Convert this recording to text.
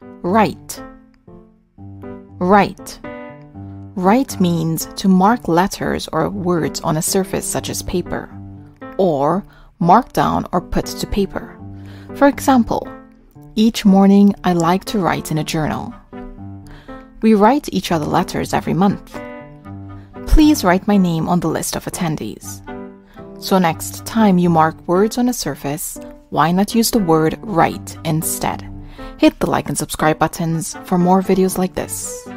Write. Write. Write means to mark letters or words on a surface such as paper, or mark down or put to paper. For example, each morning I like to write in a journal. We write each other letters every month. Please write my name on the list of attendees. So next time you mark words on a surface, why not use the word write instead? Hit the like and subscribe buttons for more videos like this.